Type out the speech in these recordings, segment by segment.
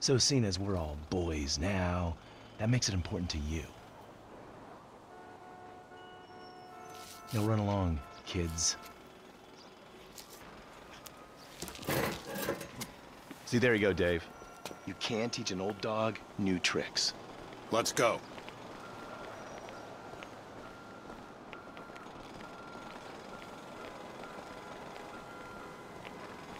So seeing as we're all boys now, that makes it important to you. Now run along, kids. See, there you go, Dave. You can teach an old dog new tricks. Let's go.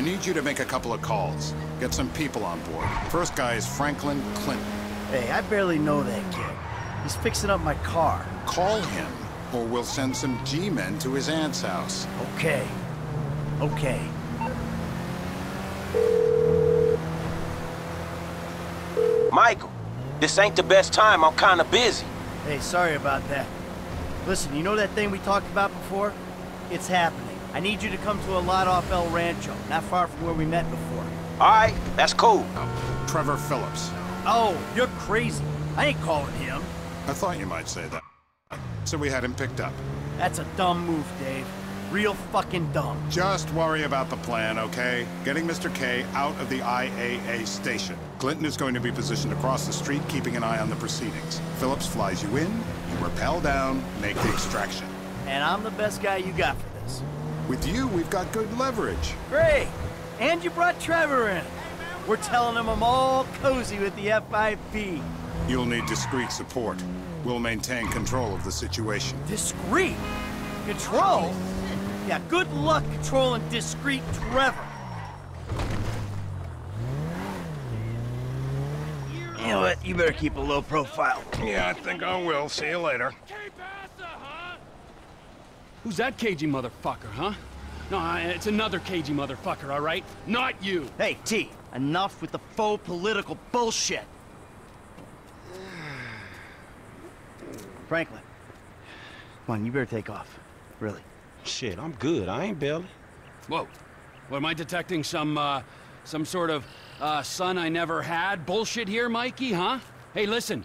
I need you to make a couple of calls. Get some people on board. First guy is Franklin Clinton. Hey, I barely know that kid. He's fixing up my car. Call him, or we'll send some G-men to his aunt's house. Okay. Okay. Michael, this ain't the best time. I'm kinda busy. Hey, sorry about that. Listen, you know that thing we talked about before? It's happening. I need you to come to a lot off El Rancho, not far from where we met before. All right, that's cool. Trevor Philips. Oh, you're crazy. I ain't calling him. I thought you might say that. So we had him picked up. That's a dumb move, Dave. Real fucking dumb. Just worry about the plan, okay? Getting Mr. K out of the IAA station. Clinton is going to be positioned across the street, keeping an eye on the proceedings. Philips flies you in, you rappel down, make the extraction. And I'm the best guy you got for this. With you, we've got good leverage. Great. And you brought Trevor in. We're telling him I'm all cozy with the FIB. You'll need discreet support. We'll maintain control of the situation. Discreet? Control? Yeah, good luck controlling discreet Trevor. You know what? You better keep a low profile. Yeah, I think I will. See you later. Who's that cagey motherfucker, huh? No, it's another cagey motherfucker, all right? Not you. Hey, T, enough with the faux political bullshit. Franklin, come on, you better take off. Really. Shit, I'm good. I ain't bailing. Whoa. What, am I detecting some, uh, some sort of, uh, son I never had bullshit here, Mikey, huh? Hey, listen.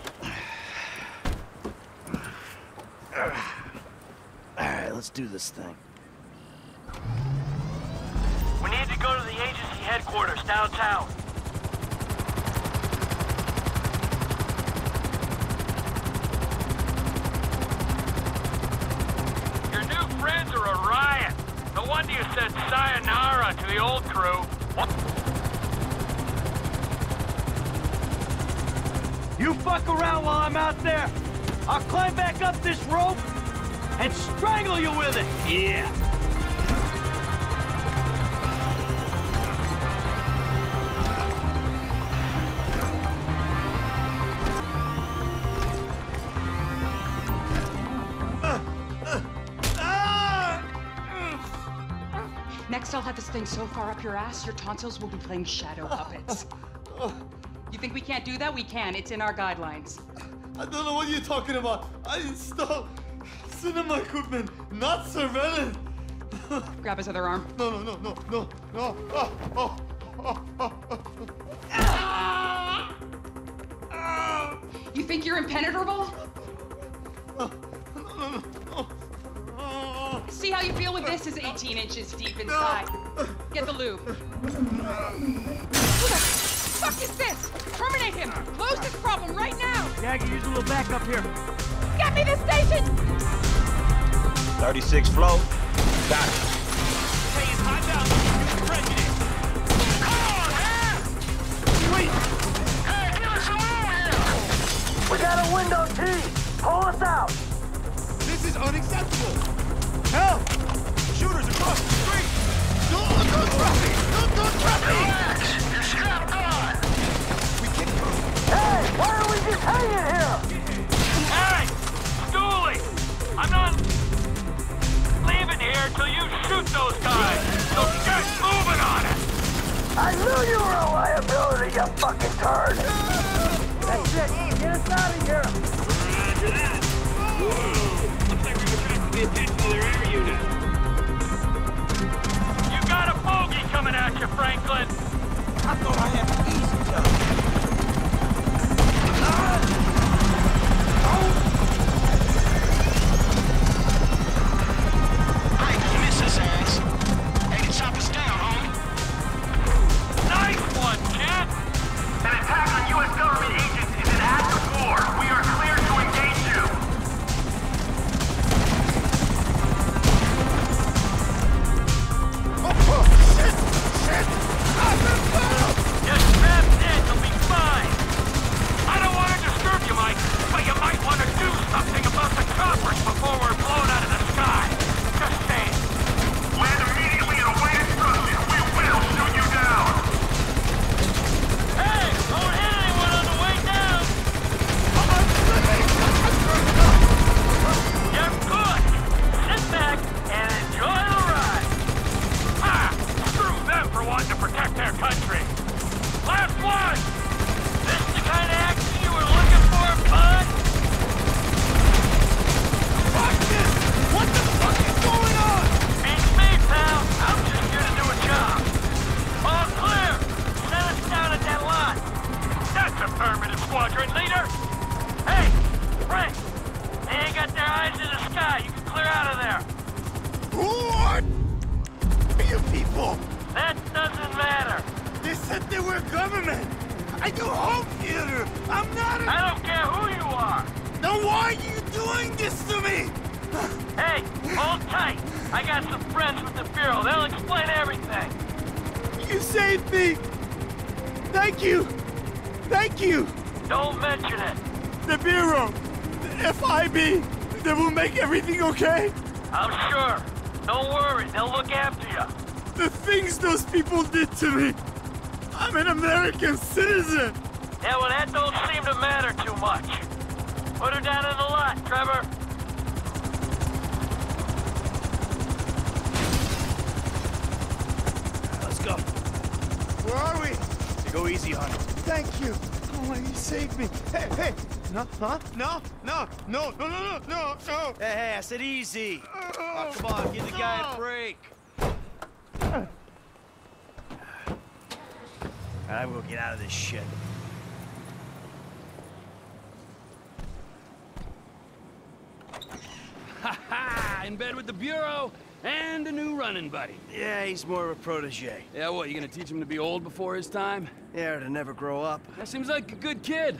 All right, let's do this thing. We need to go to the agency headquarters downtown. Your new friends are a riot. No wonder you said sayonara to the old crew. You fuck around while I'm out there. I'll climb back up this rope and strangle you with it. Yeah. Next, I'll have this thing so far up your ass, your tonsils will be playing shadow puppets. You think we can't do that? We can. It's in our guidelines. I don't know what you're talking about. I installed cinema equipment, not surveillance. Grab his other arm. No, no, no, no, no, no. Oh, oh, oh, oh, oh. You think you're impenetrable? See how you feel when this is 18 inches deep inside. Get the lube. Who the fuck is this? Terminate him! Close this problem right now! Yeah, I can use a little backup here. Get me the station! 36 flow. Got it. Hey, it's high down. Prejudice. Come on, man! Sweet! We got a window, T! Pull us out! This is unacceptable. Help! Shooters across the street. Don't, don't trap me! Don't, don't I'm not leaving here till you shoot those guys! So get moving on it! I knew you were a liability, you fucking turd! That's it! Get us out of here! Whoa. Looks like we were attracting the attention of their air unit. You got a bogey coming at you, Franklin! People? That doesn't matter. They said they were government. I do home theater. I'm not a... I don't care who you are. Then why are you doing this to me? Hey, hold tight. I got some friends with the Bureau. They'll explain everything. You saved me! Thank you! Thank you! Don't mention it. The Bureau! The FIB! They will make everything okay? I'm sure. Don't worry, they'll look after you. The things those people did to me! I'm an American citizen! Yeah, well, that don't seem to matter too much. Put her down in the lot, Trevor. Let's go. Where are we? Go easy on him. Thank you. Oh, you saved me. Hey, hey! No, huh? No, no, no, no, no, no, no, no! Hey, hey, I said easy. Oh, come on, give the guy a break. I will get out of this shit. Ha ha! In bed with the Bureau and a new running buddy. Yeah, he's more of a protege. Yeah, what, you gonna teach him to be old before his time? Yeah, to never grow up. That seems like a good kid.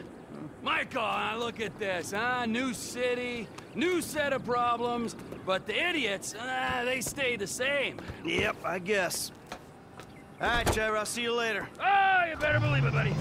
Michael, uh, look at this, huh? New city, new set of problems, but the idiots, uh, they stay the same. Yep, I guess. All right, Trevor, I'll see you later. Oh, you better believe it, buddy.